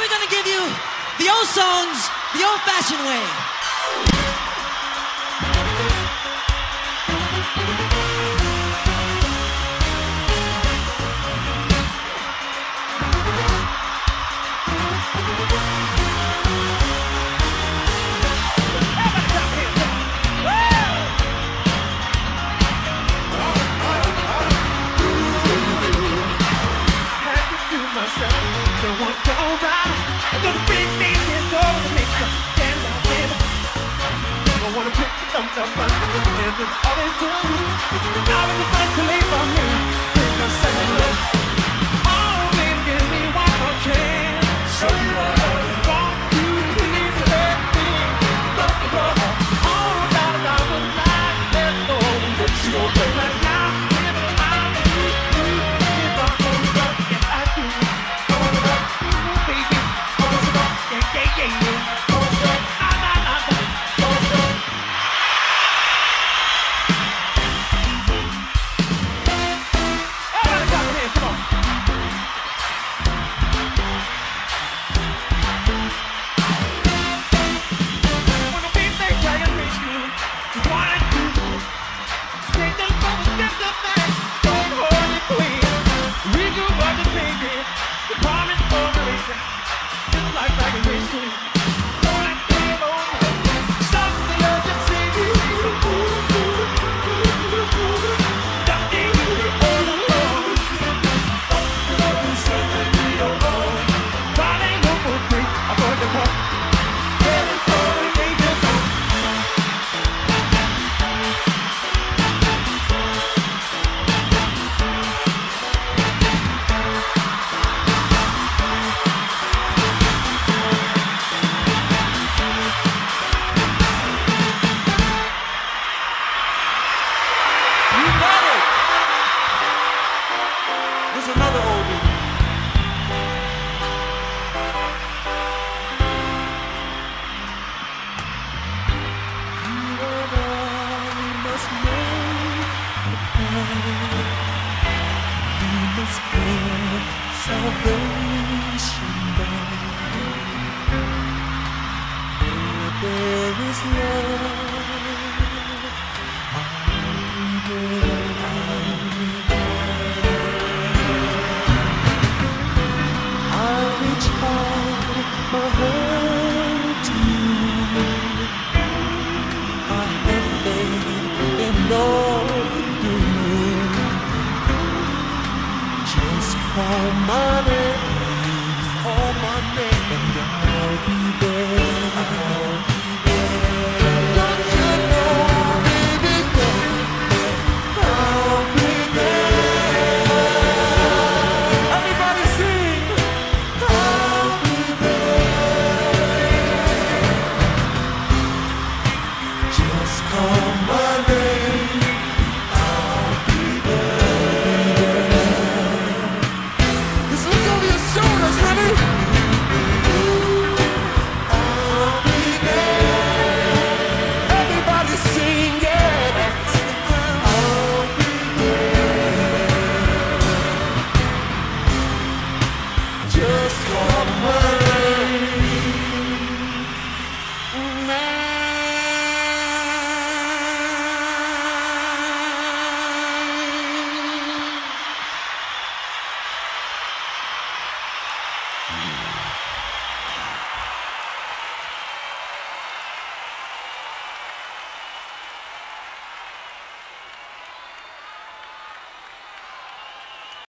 we're gonna give you the old songs the old-fashioned way. Like, like a the call my name.